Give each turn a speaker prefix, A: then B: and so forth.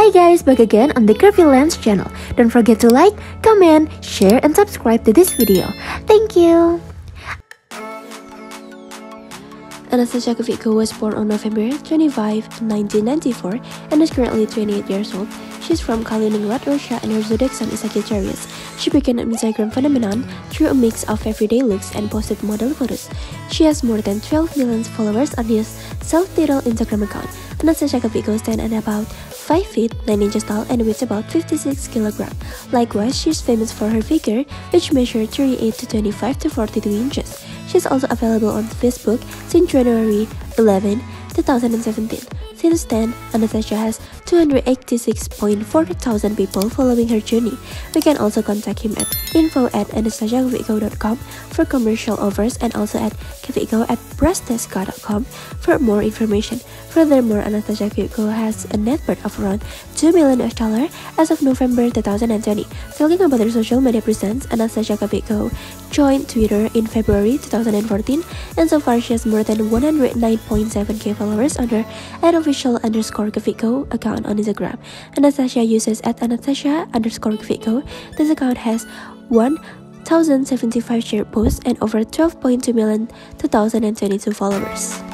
A: Hey guys, back again on the Curvy Lens channel. Don't forget to like, comment, share, and subscribe to this video. Thank you!
B: Anastasia Kvitko was born on November 25, 1994 and is currently 28 years old. She's from Kaliningrad, Russia and her zodiac sign is Sagittarius. She became an Instagram phenomenon through a mix of everyday looks and posted model photos. She has more than 12 million followers on this self-titled Instagram account. Anastasia Kvitko stands at about 5 feet 9 inches tall and weighs about 56 kilograms. Likewise, she's famous for her figure, which measures 38 to 25 to 42 inches. She's also available on Facebook since January 11, 2017. Since then, Anastasia has 286.4 thousand people following her journey. We can also contact him at info at anastasiakvitko.com for commercial offers and also at kvitko at prestesca.com for more information. Furthermore, Anastasia Kvitko has a net worth of around 2 million US dollar as of November 2020. Talking about her social media presence, Anastasia Kvitko joined Twitter in February 2014 and so far she has more than 109.7k followers on her at official underscore Kvitko account on Instagram. Anastasia uses at Anastasia underscore Kvitko. This account has 1,075 shared posts and over 12.2 million 2022 followers.